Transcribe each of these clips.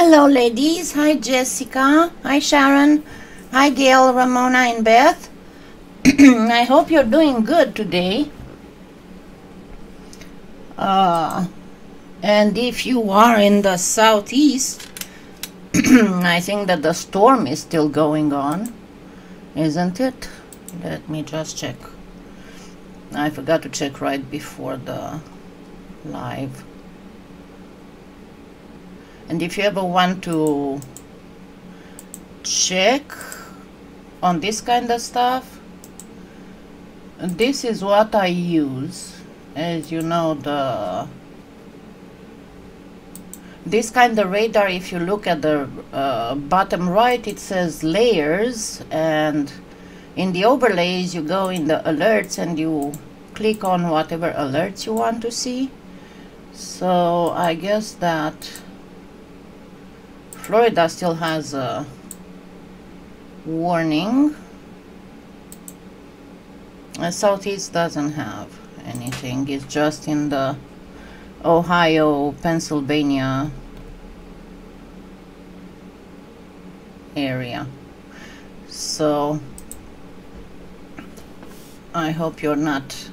Hello, ladies. Hi, Jessica. Hi, Sharon. Hi, Gail, Ramona, and Beth. I hope you're doing good today. Uh, and if you are in the southeast, I think that the storm is still going on, isn't it? Let me just check. I forgot to check right before the live. And if you ever want to check on this kind of stuff, this is what I use. As you know, the this kind of radar, if you look at the uh, bottom right, it says layers and in the overlays you go in the alerts and you click on whatever alerts you want to see so I guess that Florida still has a warning. The Southeast doesn't have anything. It's just in the Ohio Pennsylvania area. So I hope you're not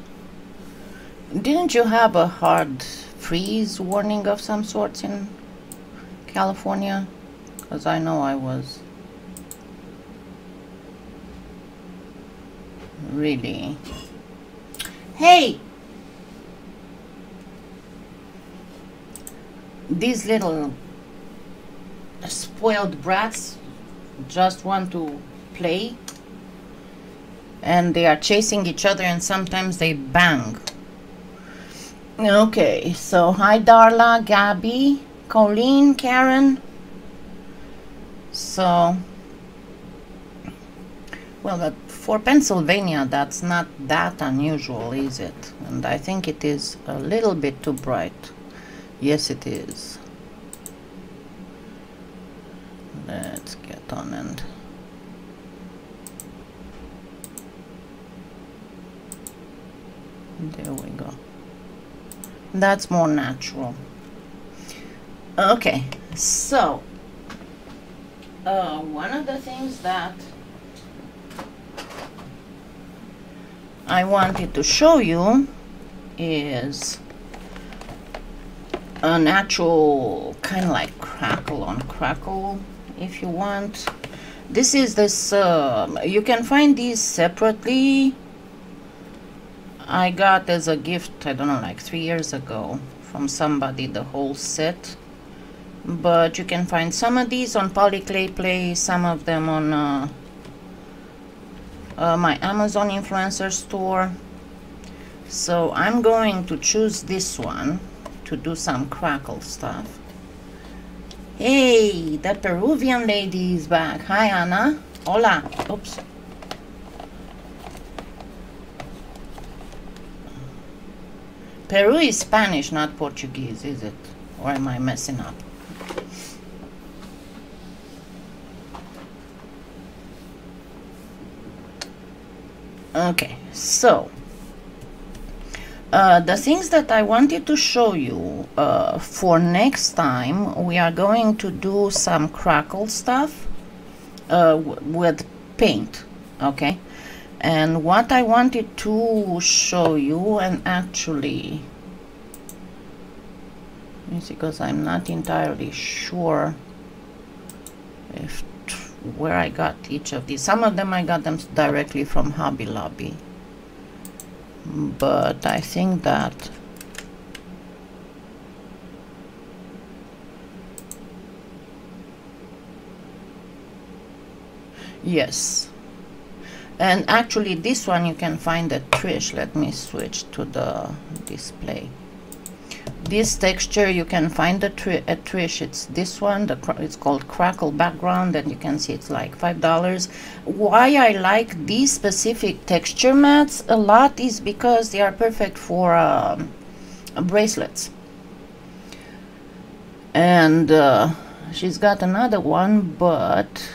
didn't you have a hard freeze warning of some sorts in California because I know I was really hey these little spoiled brats just want to play and they are chasing each other and sometimes they bang. Okay, so hi Darla, Gabby, Colleen, Karen. So, well, but for Pennsylvania, that's not that unusual, is it? And I think it is a little bit too bright. Yes, it is. Let's get on and there we go that's more natural okay so uh, one of the things that I wanted to show you is a natural kind of like crackle on crackle if you want this is this uh, you can find these separately I got as a gift, I don't know, like three years ago from somebody the whole set. But you can find some of these on Polyclay Play, some of them on uh, uh, my Amazon influencer store. So I'm going to choose this one to do some crackle stuff. Hey, the Peruvian lady is back. Hi, Anna. Hola. Oops. Peru is Spanish, not Portuguese, is it? Or am I messing up? Okay, so uh, the things that I wanted to show you uh, for next time, we are going to do some crackle stuff uh, with paint, okay? and what I wanted to show you and actually because I'm not entirely sure if where I got each of these. Some of them I got them directly from Hobby Lobby. But I think that yes. And actually this one you can find at Trish. Let me switch to the display this texture you can find at, tri at Trish it's this one the it's called crackle background and you can see it's like five dollars why I like these specific texture mats a lot is because they are perfect for um, bracelets and uh, she's got another one but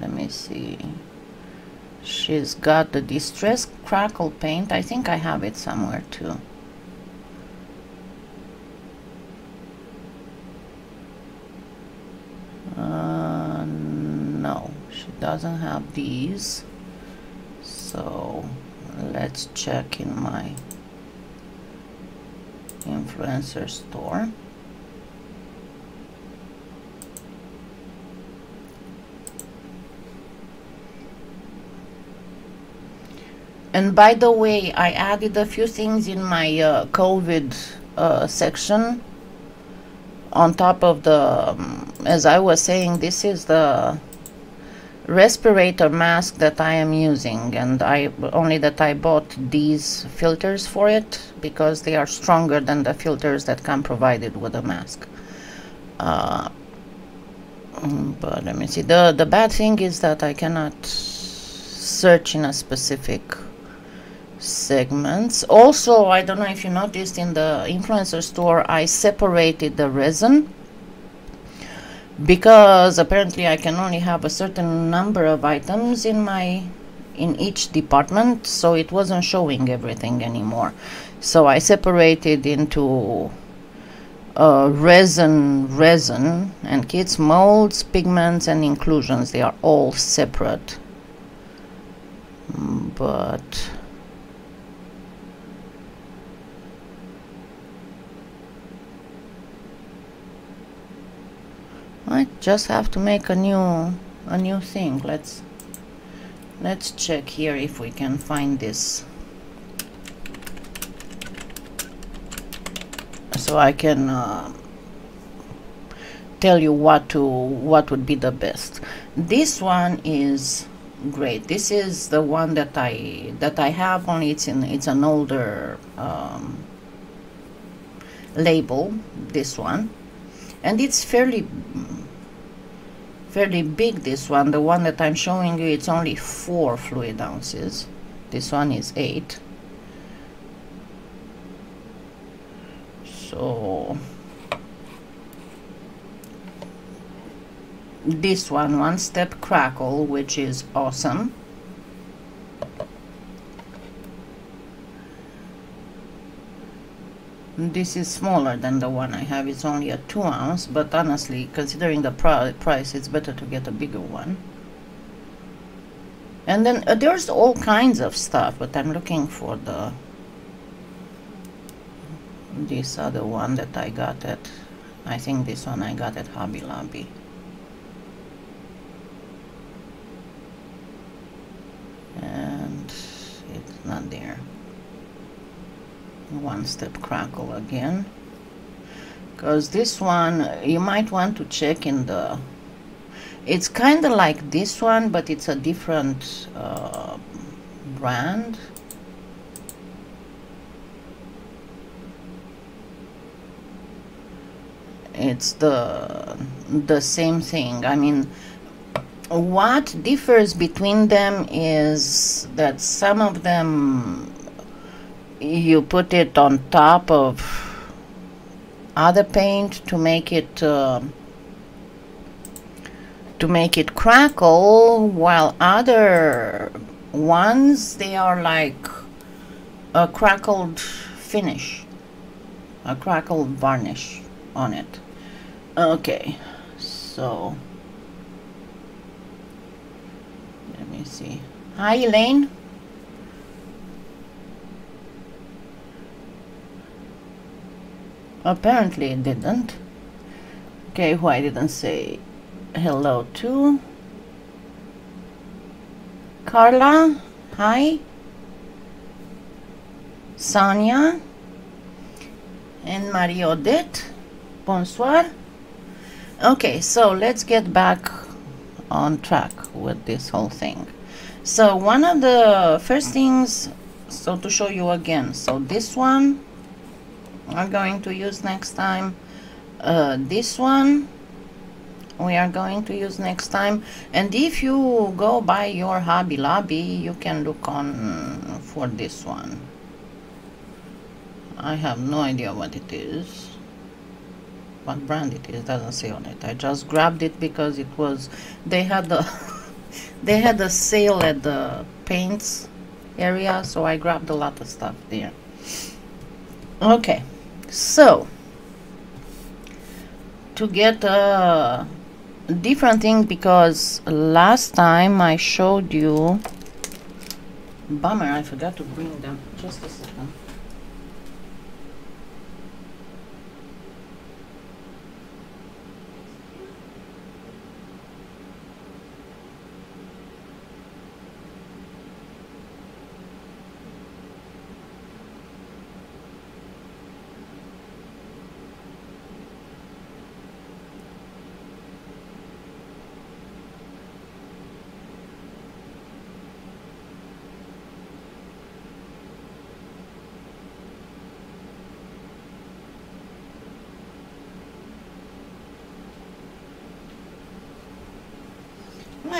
let me see She's got the Distress Crackle paint. I think I have it somewhere too. Doesn't have these. So let's check in my influencer store. And by the way I added a few things in my uh, COVID uh, section on top of the um, as I was saying this is the respirator mask that I am using and I only that I bought these filters for it because they are stronger than the filters that come provided with a mask. Uh, mm, but let me see. The the bad thing is that I cannot search in a specific segments. Also I don't know if you noticed in the influencer store I separated the resin because apparently I can only have a certain number of items in my in each department so it wasn't showing everything anymore. So I separated into uh, resin resin and kits molds pigments and inclusions. They are all separate. But I just have to make a new a new thing. Let's let's check here if we can find this. So I can uh, tell you what to what would be the best. This one is great. This is the one that I that I have only it's in it's an older um, label this one and it's fairly fairly big this one. The one that I'm showing you it's only four fluid ounces. This one is eight. So this one one step crackle which is awesome this is smaller than the one I have. It's only a 2 ounce but honestly considering the price it's better to get a bigger one. And then uh, there's all kinds of stuff but I'm looking for the this other one that I got at I think this one I got at Hobby Lobby and it's not there one step crackle again. Because this one you might want to check in the it's kind of like this one but it's a different uh, brand. It's the the same thing. I mean what differs between them is that some of them you put it on top of other paint to make it uh, to make it crackle while other ones they are like a crackled finish a crackled varnish on it. Okay so let me see. Hi Elaine Apparently it didn't. Okay, why didn't say hello to. Carla, hi. Sonia and Marie Odette. Bonsoir. Okay, so let's get back on track with this whole thing. So one of the first things, so to show you again, so this one are going to use next time uh, this one. We are going to use next time. And if you go by your Hobby Lobby you can look on for this one. I have no idea what it is what brand it is doesn't say on it. I just grabbed it because it was they had the they had a sale at the paints area so I grabbed a lot of stuff there. Okay so to get a different thing because last time I showed you bummer I forgot to bring them. Just a second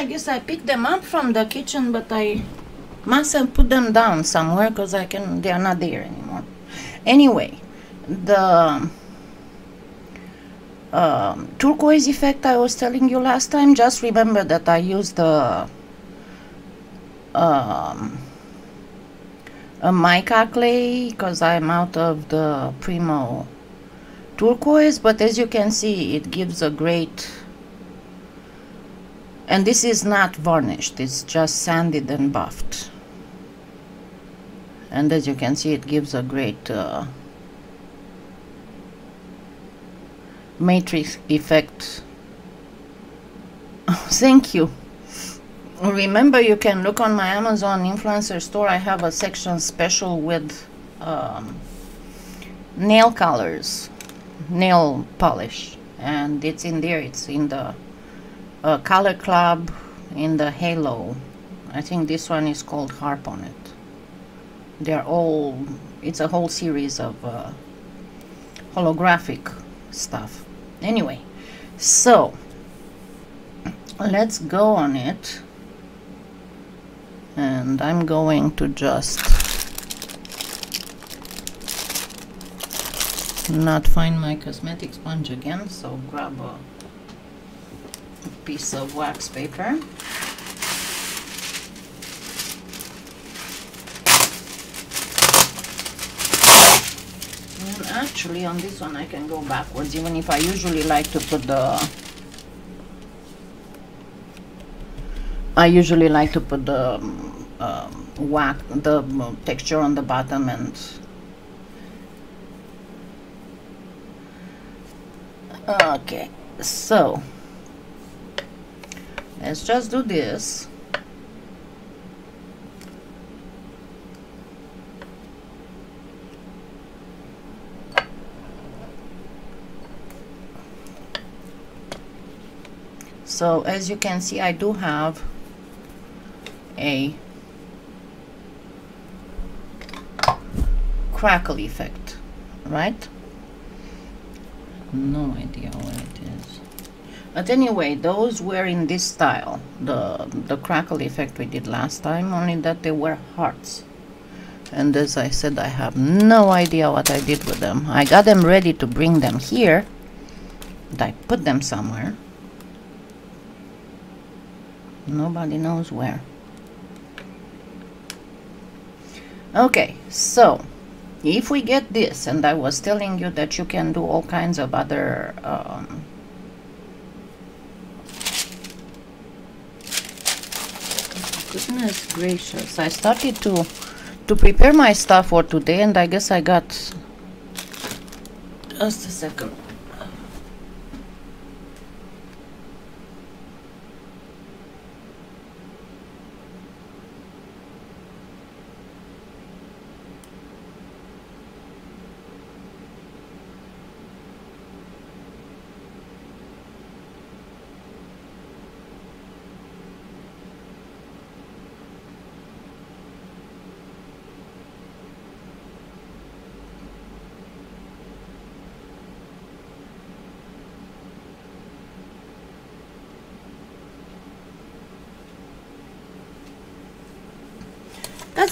I guess I picked them up from the kitchen, but I must have put them down somewhere because I can. They are not there anymore. Anyway, the um, turquoise effect I was telling you last time. Just remember that I used the um, a mica clay because I'm out of the Premo turquoise. But as you can see, it gives a great and this is not varnished it's just sanded and buffed. And as you can see it gives a great uh, matrix effect. Thank you. Remember you can look on my Amazon influencer store. I have a section special with um, nail colors nail polish. And it's in there it's in the a color club in the halo. I think this one is called harp on it. They're all it's a whole series of uh, holographic stuff. Anyway so let's go on it. And I'm going to just not find my cosmetic sponge again so grab a piece of wax paper. And actually on this one I can go backwards even if I usually like to put the I usually like to put the um, wax the texture on the bottom and okay so let's just do this. So as you can see I do have a crackle effect right? No idea what but anyway those were in this style. The the crackle effect we did last time only that they were hearts. And as I said I have no idea what I did with them. I got them ready to bring them here And I put them somewhere. Nobody knows where. Okay so if we get this and I was telling you that you can do all kinds of other um, goodness gracious. I started to to prepare my stuff for today and I guess I got just a second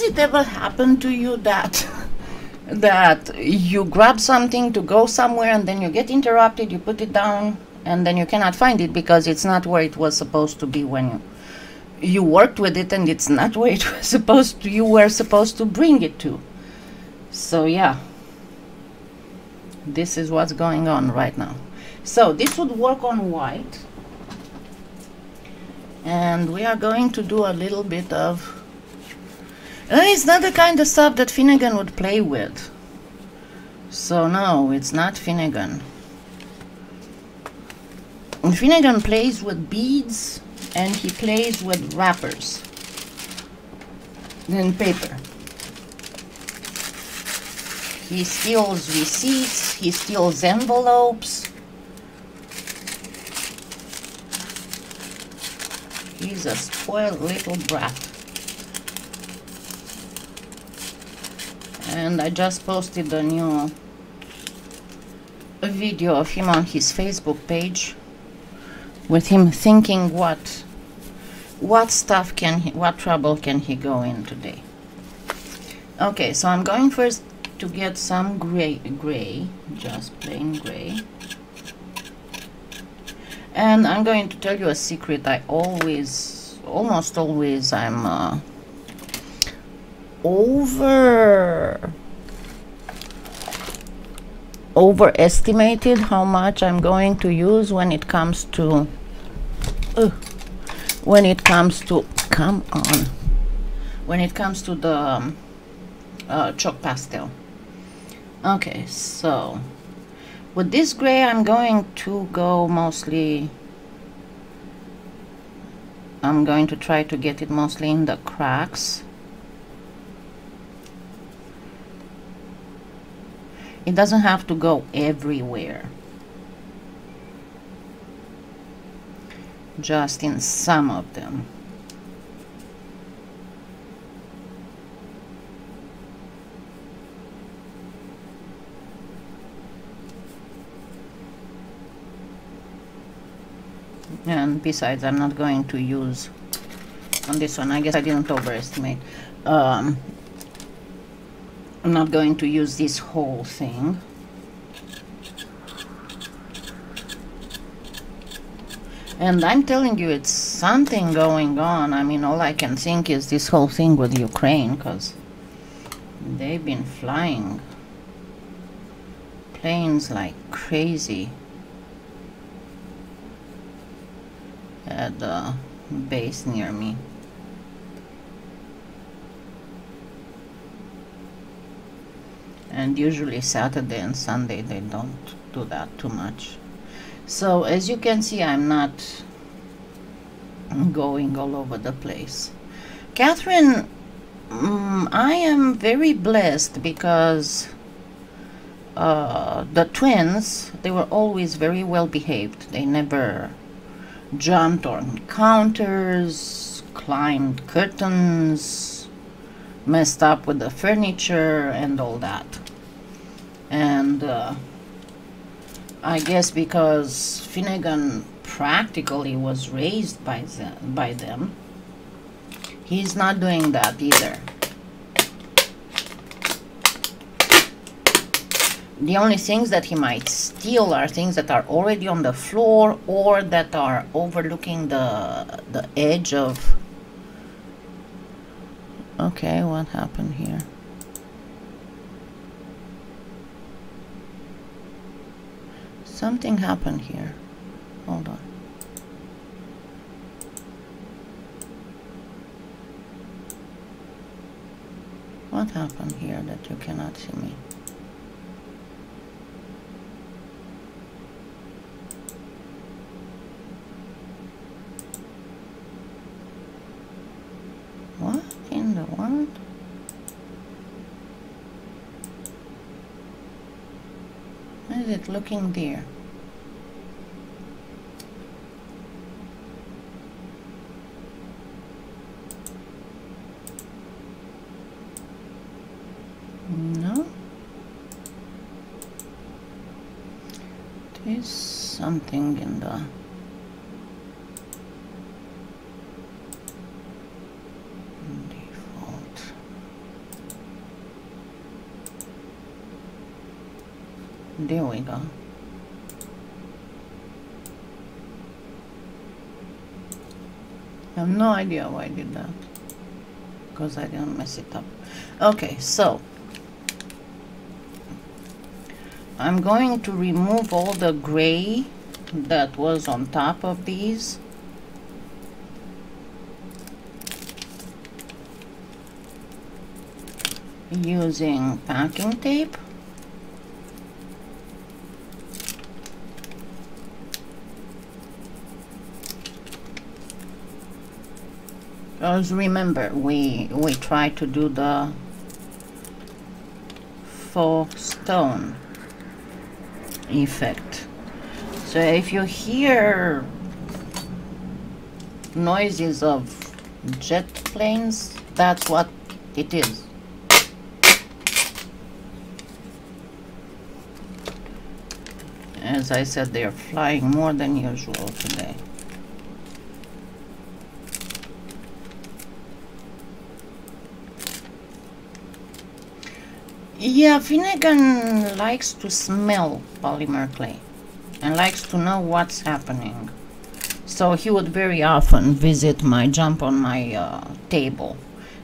Does it ever happen to you that that you grab something to go somewhere and then you get interrupted, you put it down and then you cannot find it because it's not where it was supposed to be when you you worked with it and it's not where it was supposed to you were supposed to bring it to. So yeah. This is what's going on right now. So this would work on white and we are going to do a little bit of Uh, it's not the kind of stuff that Finnegan would play with. So no it's not Finnegan. Finnegan plays with beads and he plays with wrappers and paper. He steals receipts he steals envelopes. He's a spoiled little brat. And I just posted a new video of him on his Facebook page with him thinking what what stuff can he, what trouble can he go in today. Okay, so I'm going first to get some gray gray, just plain gray and I'm going to tell you a secret I always almost always I'm uh, over. Overestimated how much I'm going to use when it comes to uh, when it comes to come on when it comes to the um, uh, chalk pastel. Okay so with this gray I'm going to go mostly I'm going to try to get it mostly in the cracks it doesn't have to go everywhere. Just in some of them. And besides I'm not going to use on this one. I guess I didn't overestimate. Um, I'm not going to use this whole thing and I'm telling you it's something going on I mean all I can think is this whole thing with Ukraine because they've been flying planes like crazy at the base near me. And usually Saturday and Sunday they don't do that too much. So as you can see I'm not going all over the place. Catherine, um, I am very blessed because uh, the twins, they were always very well behaved. They never jumped on counters, climbed curtains, messed up with the furniture and all that. And uh, I guess because Finnegan practically was raised by, them, by them, he's not doing that either. the only things that he might steal are things that are already on the floor or that are overlooking the the edge of okay what happened here something happened here. Hold on. What happened here that you cannot see me it looking there? No. There's something in the There we go. I have no idea why I did that because I didn't mess it up. Okay, so I'm going to remove all the gray that was on top of these. using packing tape because remember we we try to do the faux stone effect. So if you hear noises of jet planes that's what it is. As I said they're flying more than usual today Yeah, Finnegan likes to smell polymer clay and likes to know what's happening. So he would very often visit my jump on my uh, table.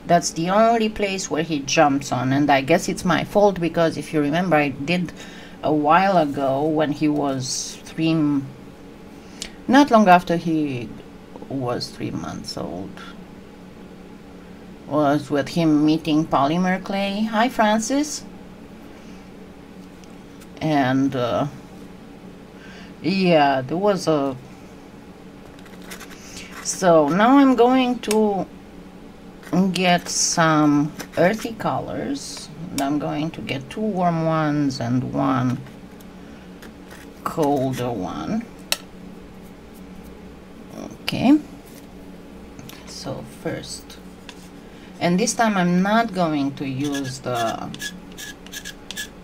That's the only place where he jumps on and I guess it's my fault because if you remember I did a while ago when he was three, not long after he was three months old was with him meeting polymer clay. Hi, Francis. And uh, yeah, there was a. So now I'm going to get some earthy colors. And I'm going to get two warm ones and one colder one. Okay. So first and this time I'm not going to use the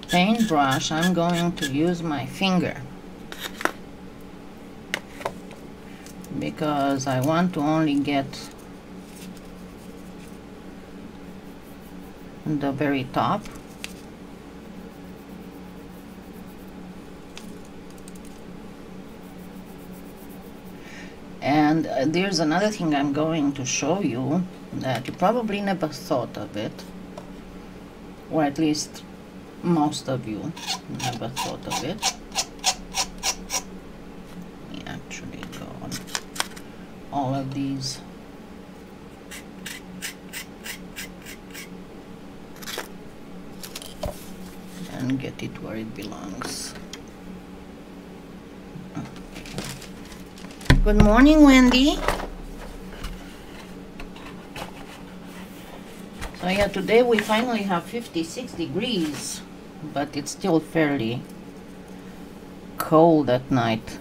paintbrush I'm going to use my finger. Because I want to only get the very top and uh, there's another thing I'm going to show you that you probably never thought of it or at least most of you never thought of it. Me actually go on all of these. And get it where it belongs good morning Wendy So yeah, today we finally have 56 degrees, but it's still fairly cold at night.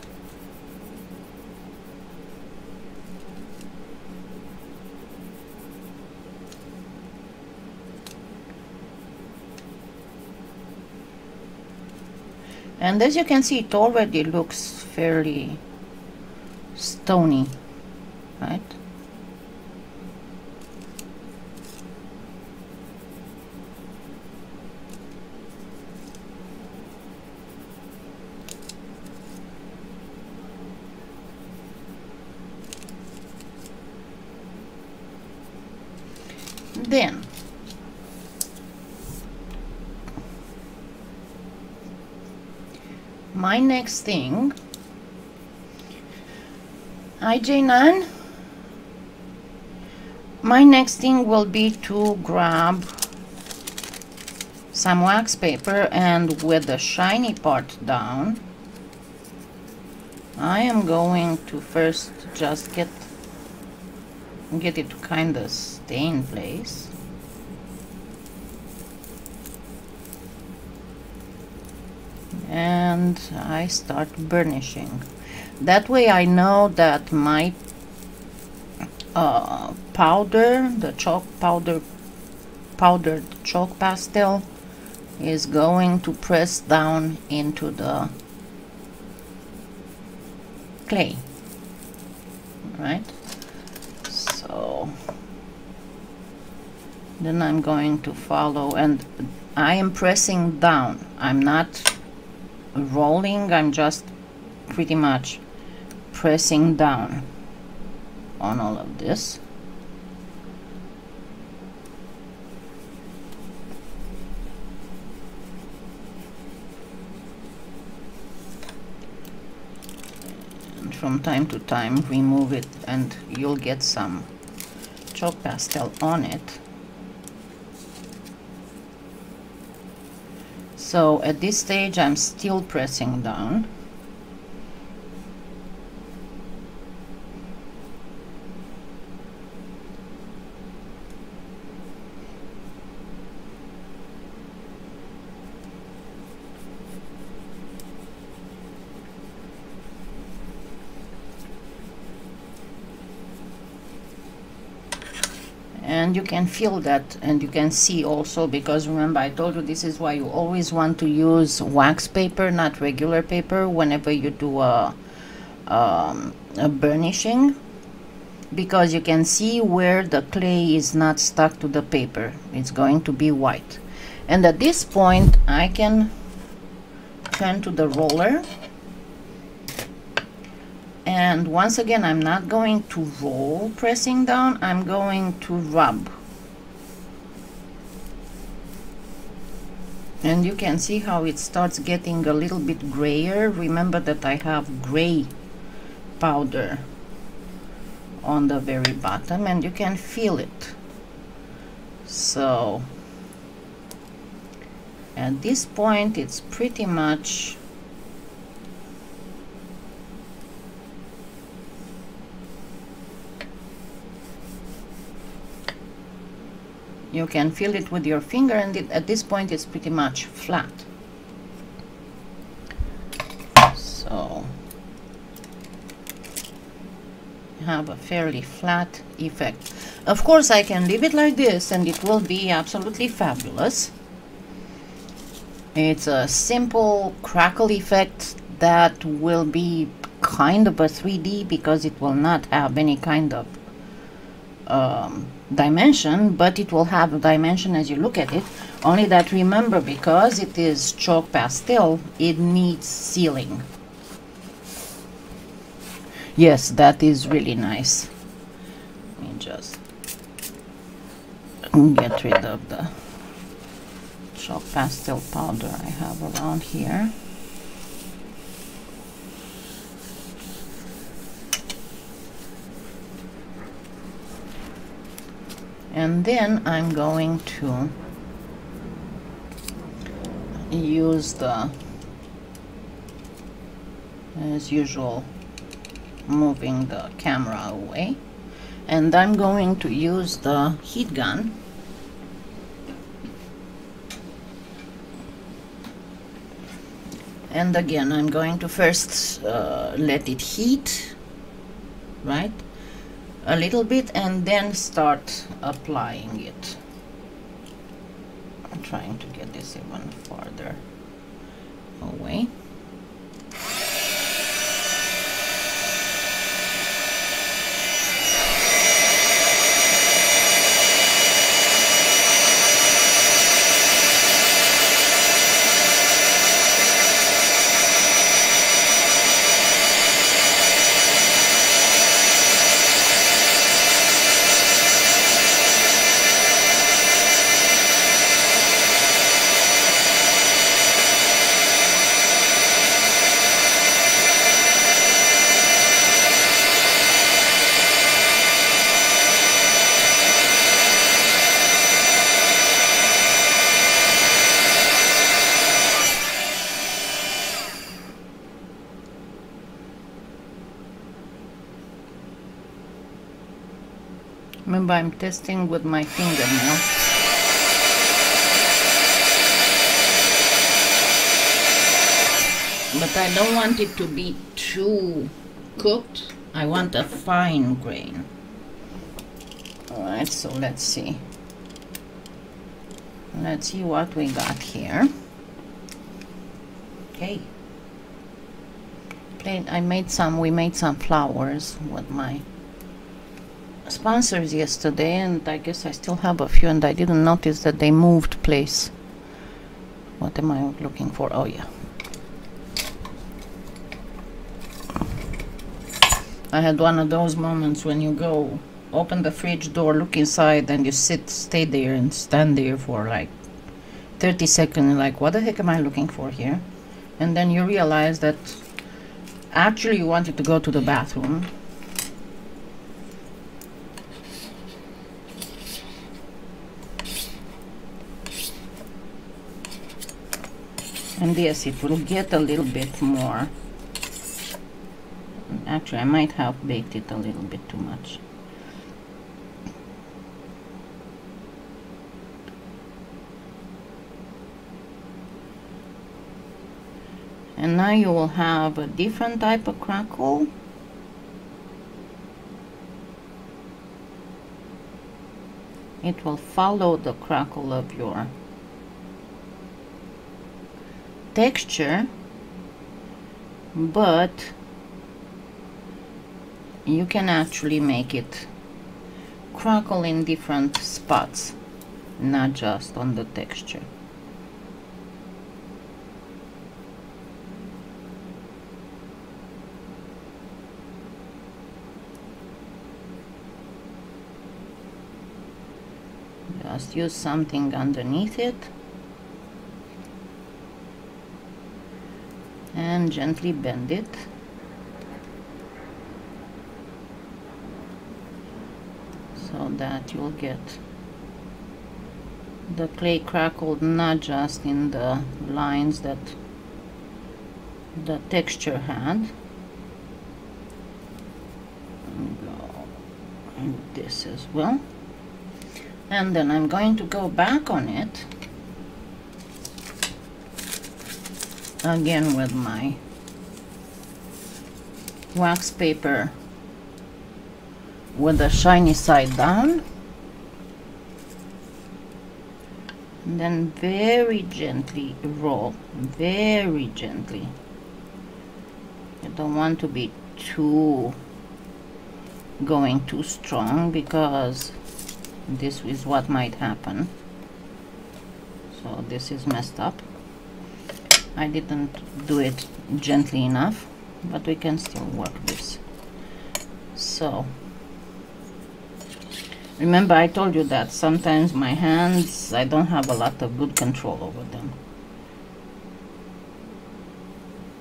And as you can see, it already looks fairly stony, right? then my next thing IJ9 my next thing will be to grab some wax paper and with the shiny part down I am going to first just get get it to kind of stay in place. And I start burnishing that way I know that my uh, powder the chalk powder powdered chalk pastel is going to press down into the clay right? So then I'm going to follow and I am pressing down. I'm not rolling I'm just pretty much pressing down on all of this. And from time to time remove it and you'll get some chalk pastel on it. So at this stage I'm still pressing down and you can feel that and you can see also because remember I told you this is why you always want to use wax paper not regular paper whenever you do a, um, a burnishing because you can see where the clay is not stuck to the paper. It's going to be white. And at this point I can turn to the roller and once again I'm not going to roll pressing down I'm going to rub. And you can see how it starts getting a little bit grayer. Remember that I have gray powder on the very bottom and you can feel it. So at this point it's pretty much you can feel it with your finger and it, at this point it's pretty much flat. So have a fairly flat effect. Of course I can leave it like this and it will be absolutely fabulous. It's a simple crackle effect that will be kind of a 3D because it will not have any kind of um, dimension but it will have a dimension as you look at it. Only that remember because it is chalk pastel it needs sealing. Yes that is really nice. Let me just get rid of the chalk pastel powder I have around here and then I'm going to use the as usual moving the camera away. And I'm going to use the heat gun. And again I'm going to first uh, let it heat right a little bit and then start applying it. I'm trying to get this even farther away Testing with my fingernail. But I don't want it to be too cooked. I want a fine grain. Alright, so let's see. Let's see what we got here. Okay. I made some, we made some flowers with my sponsors yesterday and I guess I still have a few and I didn't notice that they moved place. What am I looking for? Oh yeah. I had one of those moments when you go open the fridge door, look inside and you sit, stay there and stand there for like 30 seconds like what the heck am I looking for here? And then you realize that actually you wanted to go to the bathroom and yes it will get a little bit more. Actually I might have baked it a little bit too much. And now you will have a different type of crackle. It will follow the crackle of your texture but you can actually make it crackle in different spots not just on the texture. Just use something underneath it and gently bend it. So that you'll get the clay crackled not just in the lines that the texture had. And this as well. And then I'm going to go back on it again with my wax paper with the shiny side down. And then very gently roll very gently. You don't want to be too going too strong because this is what might happen. So this is messed up I didn't do it gently enough but we can still work this. So remember I told you that sometimes my hands I don't have a lot of good control over them.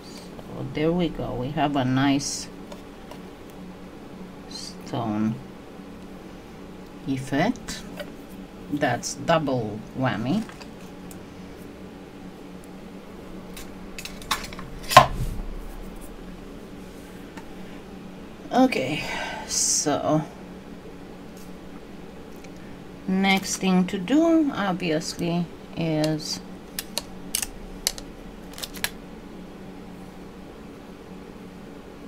So there we go. We have a nice stone effect. That's double whammy okay so next thing to do obviously is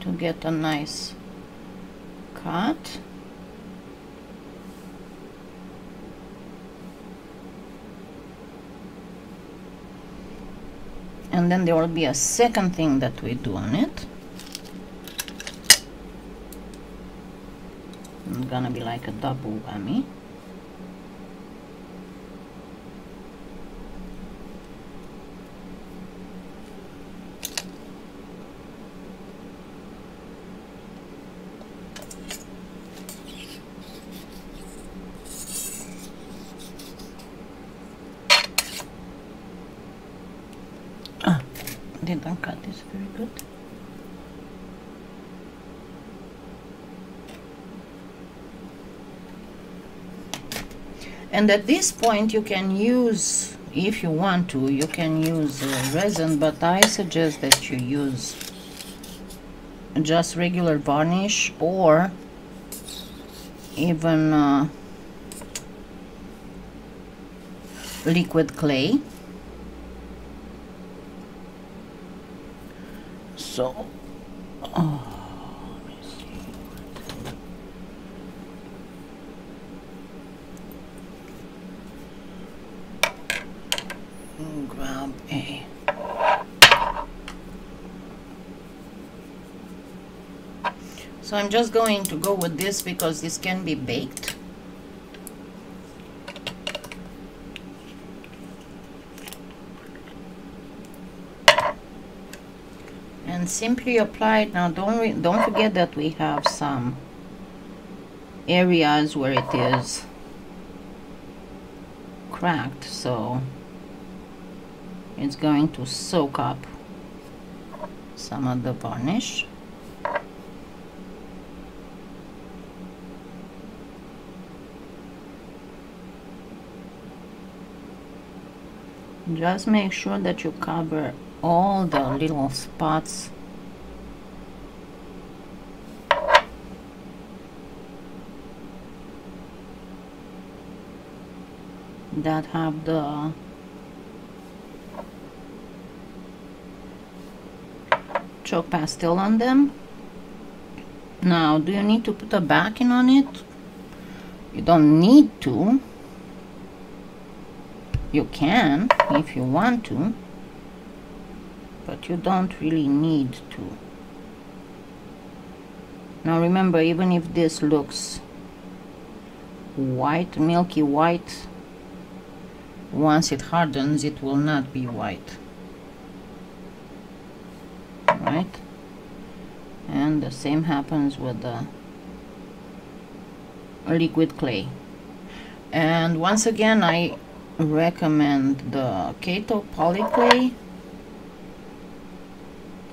to get a nice cut. And then there will be a second thing that we do on it gonna be like a double whammy ah, didn't cut this very good. And at this point you can use, if you want to, you can use uh, resin, but I suggest that you use just regular varnish or even uh, liquid clay. So oh, let me see grab a so I'm just going to go with this because this can be baked. And simply apply it. Now don't don't forget that we have some areas where it is cracked. So it's going to soak up some of the varnish just make sure that you cover all the little spots. That have the chalk pastel on them. Now do you need to put a backing on it? You don't need to you can if you want to but you don't really need to. Now remember even if this looks white milky white once it hardens it will not be white. Right? And the same happens with the liquid clay. And once again I recommend the Kato polyclay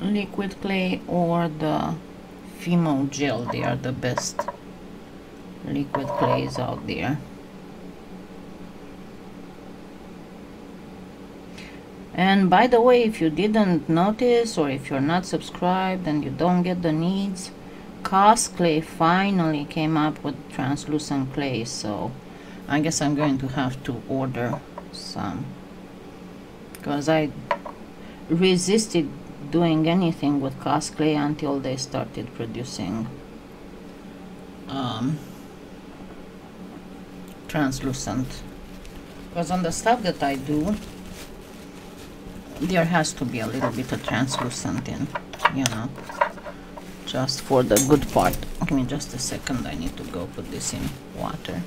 liquid clay or the Fimo gel. They are the best liquid clays out there. And by the way if you didn't notice or if you're not subscribed and you don't get the needs Cosclay finally came up with translucent clay so I guess I'm going to have to order some. Because I resisted doing anything with Cosclay until they started producing um, translucent. Because on the stuff that I do there has to be a little bit of translucent in you know just for the good part. Give me just a second I need to go put this in water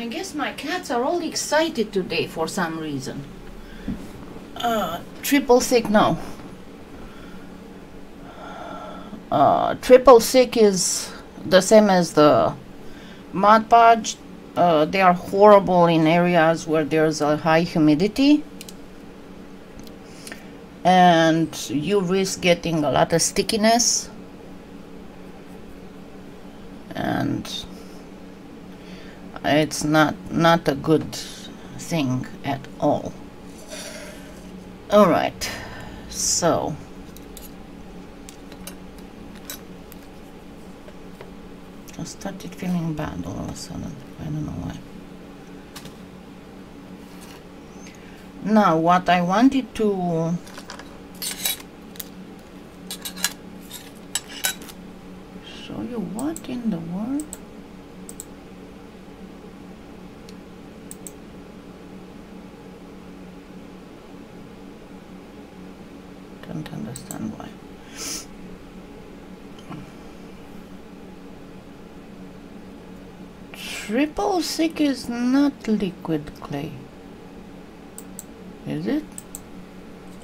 I guess my cats are all excited today for some reason. Uh, triple thick, no. Uh, triple thick is the same as the Mod Podge. Uh, they are horrible in areas where there's a high humidity. And you risk getting a lot of stickiness. And it's not not a good thing at all. All right so. I started feeling bad all of a sudden. I don't know why. Now what I wanted to show you what in the world don't understand why. Triple thick is not liquid clay. Is it?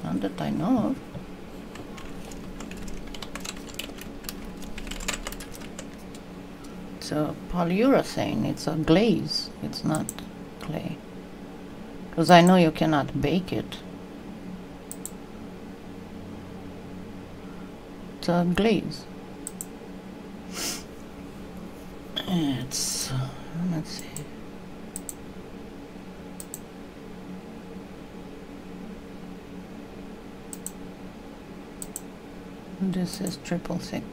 Not that I know of. It's a polyurethane, it's a glaze, it's not clay. Because I know you cannot bake it. Uh, glaze. It's uh, let's see. This is triple thick.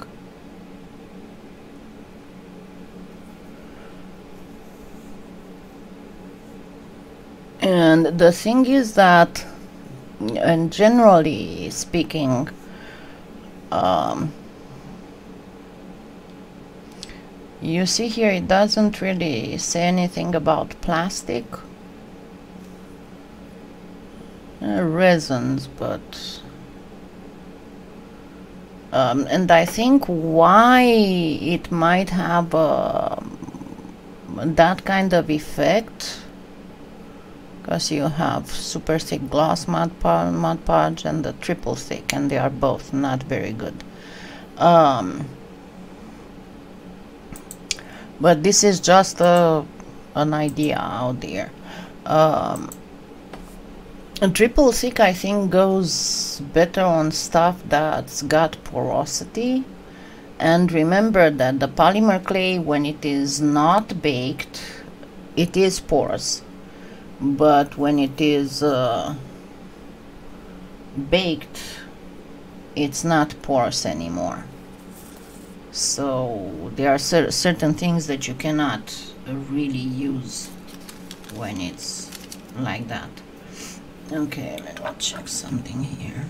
And the thing is that, and generally speaking, um, you see here it doesn't really say anything about plastic. Uh, resins but um, and I think why it might have uh, that kind of effect because you have super thick gloss Mod, mud Podge and the triple thick and they are both not very good. Um, but this is just a, an idea out there. Um, triple thick I think goes better on stuff that's got porosity. And remember that the polymer clay when it is not baked it is porous but when it is uh, baked it's not porous anymore. So there are cer certain things that you cannot really use when it's like that. Okay let me check something here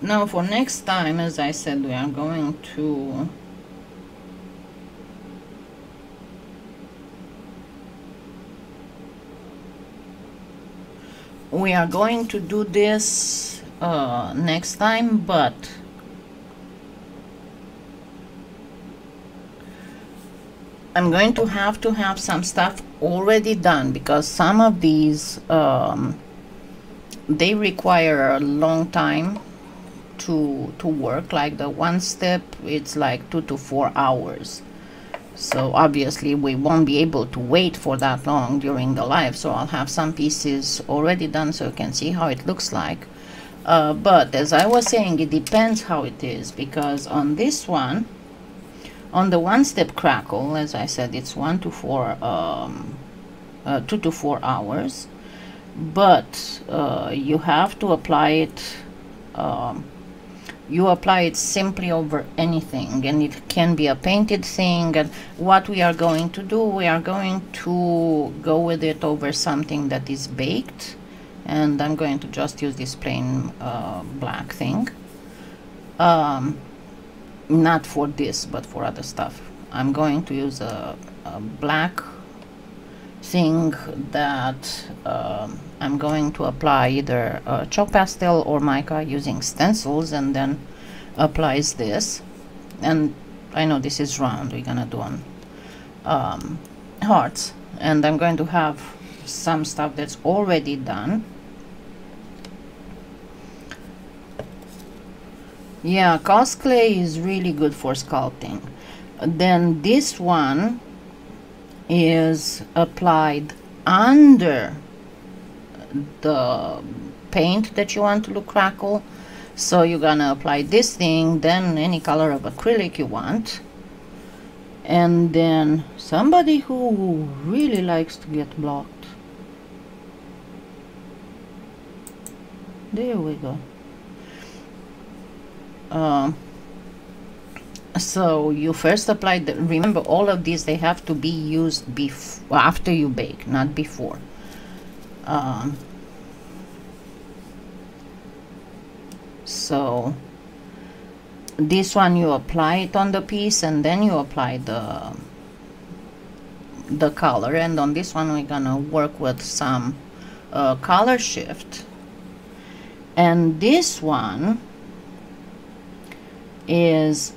now for next time as I said we are going to we are going to do this uh, next time but I'm going to have to have some stuff already done because some of these um, they require a long time to to work like the one step it's like two to four hours. So obviously we won't be able to wait for that long during the live so I'll have some pieces already done so you can see how it looks like. Uh, but as I was saying it depends how it is because on this one on the one step crackle as I said it's one to four um, uh, two to four hours. But uh, you have to apply it um, you apply it simply over anything and it can be a painted thing and what we are going to do we are going to go with it over something that is baked and I'm going to just use this plain uh, black thing. Um, not for this but for other stuff. I'm going to use a, a black thing that um, I'm going to apply either uh, chalk pastel or mica using stencils and then applies this. And I know this is round we're gonna do on um, hearts. And I'm going to have some stuff that's already done. Yeah clay is really good for sculpting. Then this one is applied under the paint that you want to look crackle. So you're gonna apply this thing then any color of acrylic you want. And then somebody who really likes to get blocked. There we go. Um, so you first apply the remember all of these they have to be used before after you bake not before um, so this one you apply it on the piece and then you apply the the color. And on this one we're gonna work with some uh, color shift. And this one is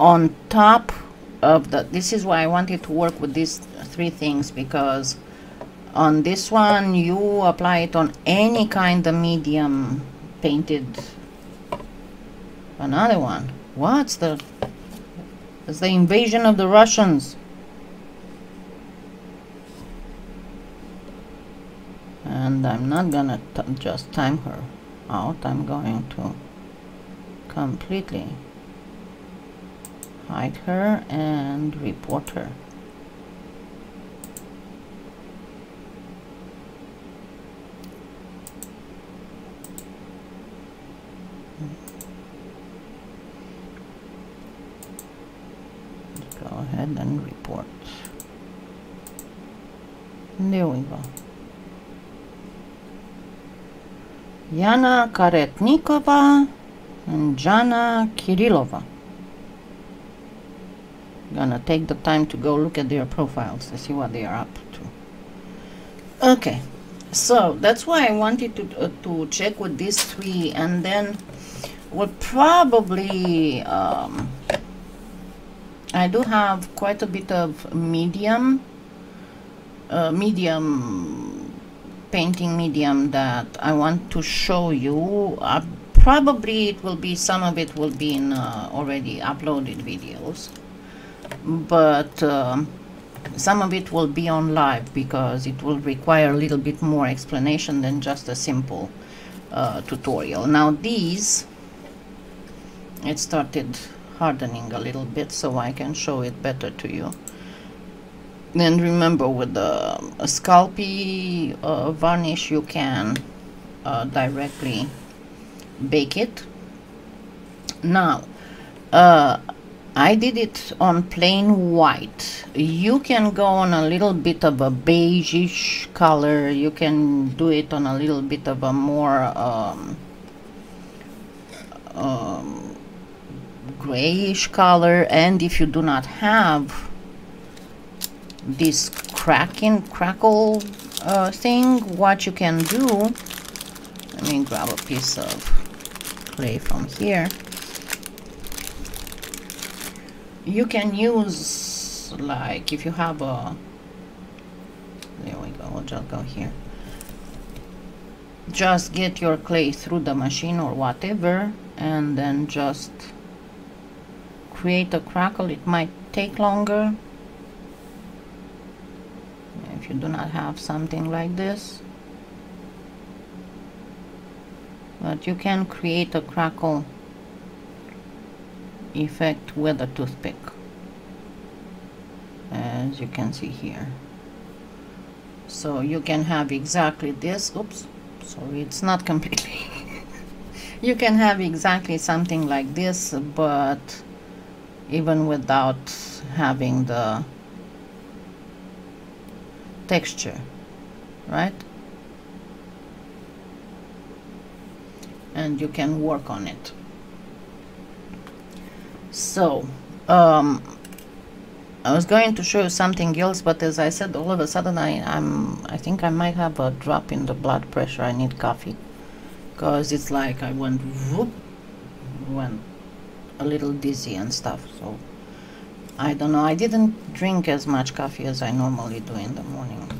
on top of the this is why I wanted to work with these three things because on this one you apply it on any kind of medium painted. Another one. What's the it's the invasion of the Russians. And I'm not gonna just time her out. I'm going to completely hide her and report her go Yana Karetnikova and Jana Kirilova. Gonna take the time to go look at their profiles to see what they are up to. Okay so that's why I wanted to, uh, to check with these three and then we'll probably um, I do have quite a bit of medium uh, medium painting medium that I want to show you uh, probably it will be some of it will be in uh, already uploaded videos but um, some of it will be on live because it will require a little bit more explanation than just a simple uh, tutorial. Now these, it started hardening a little bit so I can show it better to you. And remember with the Sculpey uh, varnish you can uh, directly bake it. Now, uh, I did it on plain white. You can go on a little bit of a beigeish color. You can do it on a little bit of a more um, um, grayish color. And if you do not have this cracking crackle uh, thing, what you can do, let me grab a piece of clay from here. You can use like if you have a there we go I'll just go here. Just get your clay through the machine or whatever and then just create a crackle. It might take longer you do not have something like this. But you can create a crackle effect with a toothpick as you can see here. So you can have exactly this oops sorry it's not completely. You can have exactly something like this but even without having the texture right? And you can work on it. So um, I was going to show you something else but as I said all of a sudden I, I'm I think I might have a drop in the blood pressure. I need coffee. Because it's like I went whoop, went a little dizzy and stuff so I don't know. I didn't drink as much coffee as I normally do in the morning.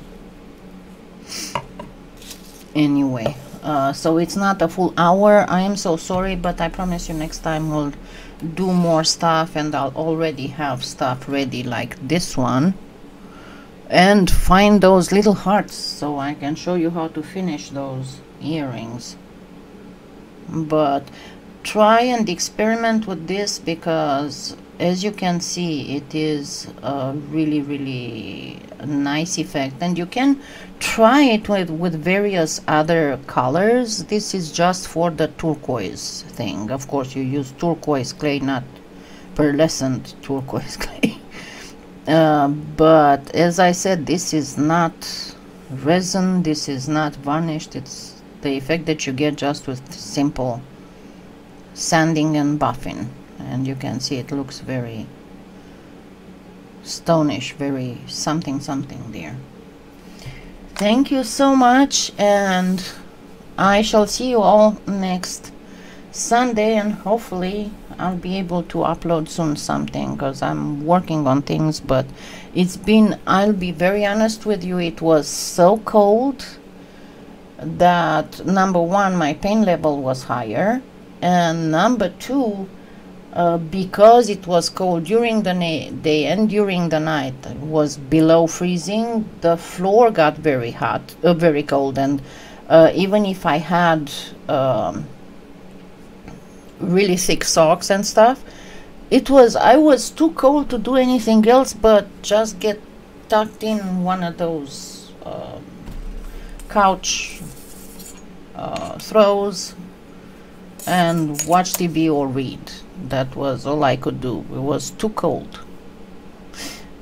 Anyway uh, so it's not a full hour. I am so sorry but I promise you next time we'll do more stuff and I'll already have stuff ready like this one. And find those little hearts so I can show you how to finish those earrings. But try and experiment with this because as you can see it is a really really nice effect. And you can try it with with various other colors. This is just for the turquoise thing. Of course you use turquoise clay not pearlescent turquoise clay. Uh, but as I said this is not resin. This is not varnished. It's the effect that you get just with simple sanding and buffing and you can see it looks very stonish very something something there. Thank you so much and I shall see you all next Sunday and hopefully I'll be able to upload soon something because I'm working on things but it's been I'll be very honest with you it was so cold that number one my pain level was higher and number two uh, because it was cold during the day and during the night was below freezing the floor got very hot uh, very cold and uh, even if I had um, really thick socks and stuff it was I was too cold to do anything else but just get tucked in one of those um, couch uh, throws and watch TV or read that was all I could do. It was too cold.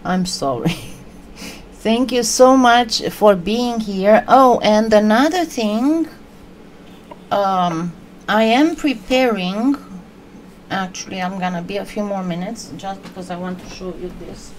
I'm sorry. Thank you so much for being here. Oh, and another thing, um, I am preparing. Actually, I'm gonna be a few more minutes just because I want to show you this.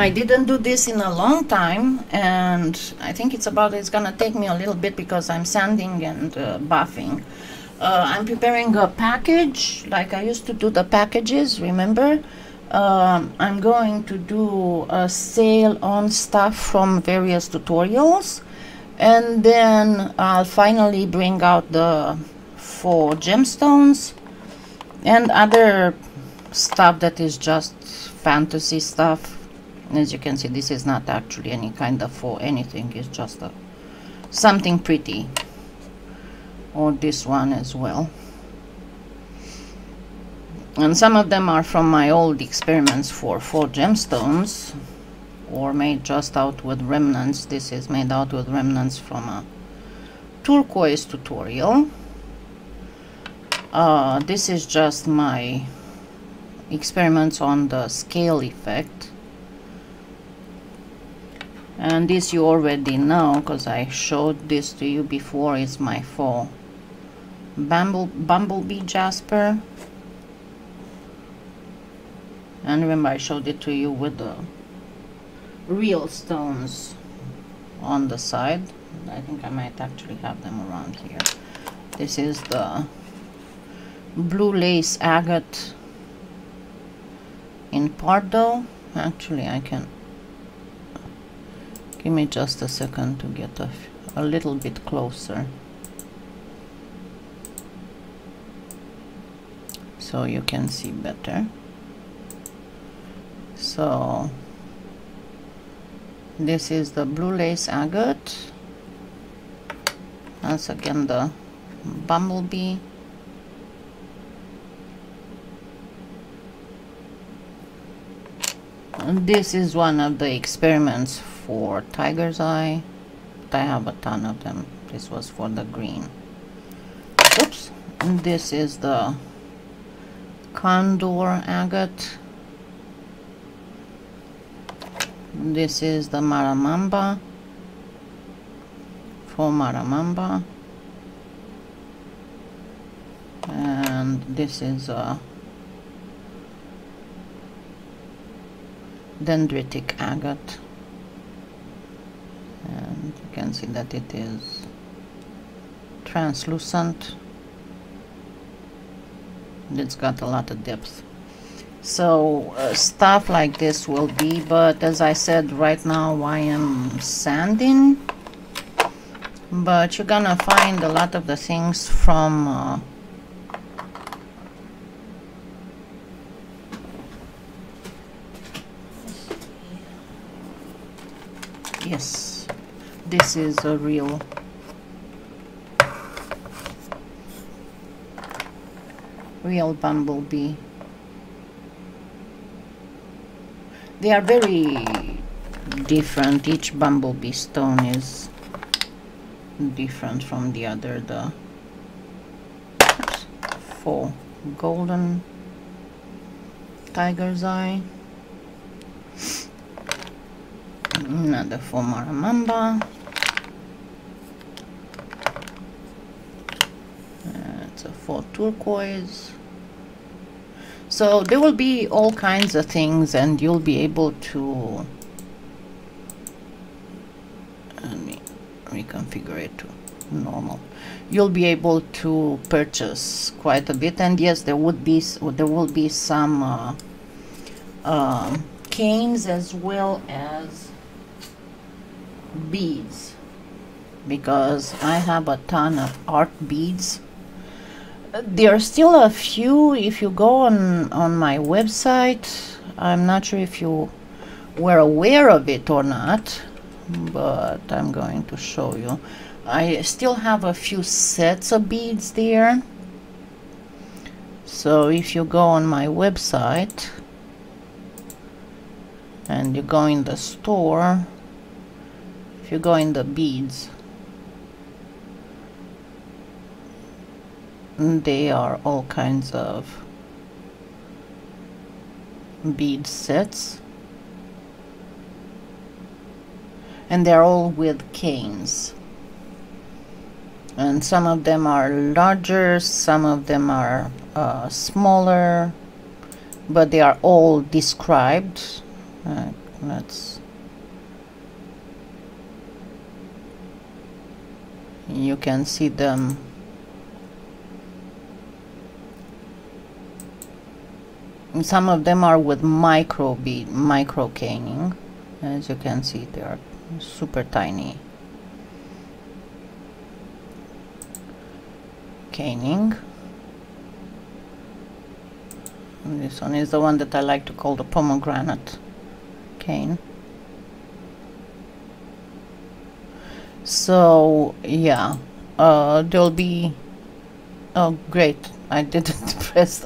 I didn't do this in a long time and I think it's about it's gonna take me a little bit because I'm sanding and uh, buffing. Uh, I'm preparing a package like I used to do the packages remember? Um, I'm going to do a sale on stuff from various tutorials and then I'll finally bring out the four gemstones and other stuff that is just fantasy stuff as you can see this is not actually any kind of for anything it's just a something pretty. Or this one as well. And some of them are from my old experiments for four gemstones or made just out with remnants. This is made out with remnants from a turquoise tutorial. Uh, this is just my experiments on the scale effect and this you already know because I showed this to you before it's my fall Bumble, bumblebee jasper. And remember I showed it to you with the real stones on the side. I think I might actually have them around here. This is the blue lace agate in Pardo. Actually I can Give me just a second to get a, a little bit closer. So you can see better. So this is the blue lace agate. Once again the bumblebee. And this is one of the experiments for tiger's eye I have a ton of them. This was for the green. Oops. And this is the condor agate. This is the Marra Mamba. For Marra Mamba. And this is a dendritic agate and you can see that it is translucent. It's got a lot of depth. So uh, stuff like this will be but as I said right now I am sanding. But you're gonna find a lot of the things from uh, yes this is a real real bumblebee. They are very different. Each bumblebee stone is different from the other the four golden tiger's eye another former member it's a for turquoise. So there will be all kinds of things and you'll be able to let me reconfigure it to normal. You'll be able to purchase quite a bit and yes there would be there will be some uh, uh, canes as well as beads. Because I have a ton of art beads. There are still a few if you go on on my website I'm not sure if you were aware of it or not but I'm going to show you. I still have a few sets of beads there. So if you go on my website and you go in the store you go in the beads they are all kinds of bead sets. And they're all with canes. And some of them are larger some of them are uh, smaller but they are all described. Uh, let's you can see them. Some of them are with micro bead micro caning. As you can see they are super tiny. Caning. This one is the one that I like to call the pomegranate cane so yeah. Uh, there'll be oh great. I didn't press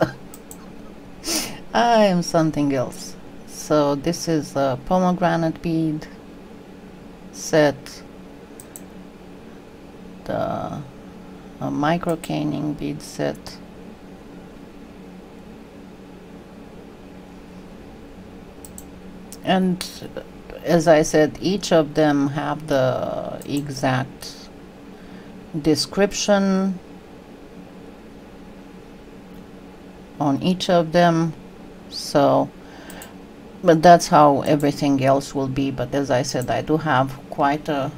I am something else. So this is a pomegranate bead set. The a micro caning bead set. And as I said each of them have the exact description on each of them so but that's how everything else will be. But as I said I do have quite a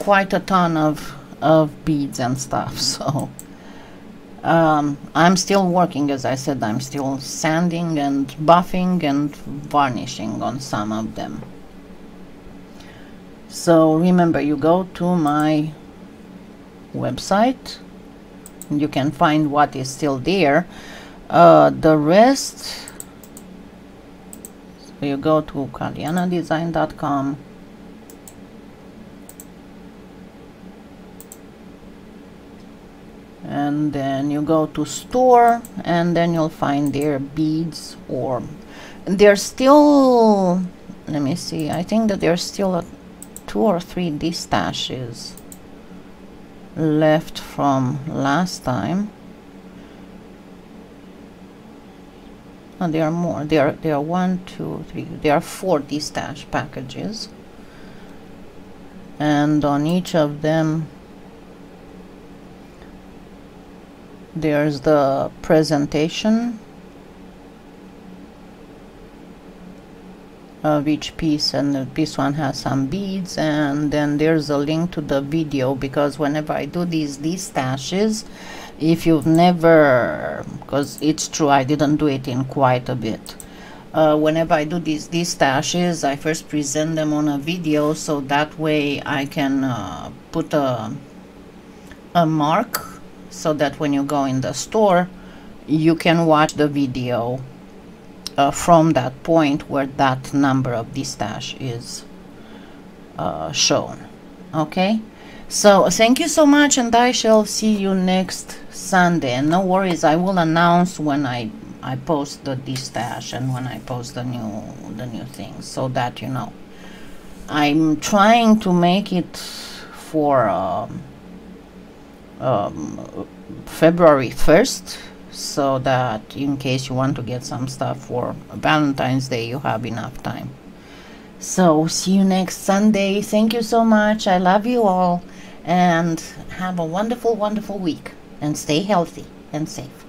quite a ton of of beads and stuff so um, I'm still working. As I said I'm still sanding and buffing and varnishing on some of them so remember you go to my website and you can find what is still there. Uh, the rest so you go to kalyanadesign.com and then you go to store and then you'll find their beads or they're still let me see I think that there's still a two or three D-stashes left from last time. And there are more. There are there are one two three. There are four D-stash packages. And on each of them there's the presentation of each piece and this one has some beads and then there's a link to the video because whenever I do these these stashes if you've never because it's true I didn't do it in quite a bit. Uh, whenever I do these these stashes I first present them on a video so that way I can uh, put a a mark so that when you go in the store you can watch the video uh, from that point where that number of the stash is uh, shown okay? So thank you so much and I shall see you next Sunday. And no worries I will announce when I I post the stash and when I post the new the new things so that you know I'm trying to make it for um, um, February 1st so that in case you want to get some stuff for Valentine's Day you have enough time. So see you next Sunday. Thank you so much. I love you all. And have a wonderful wonderful week. And stay healthy and safe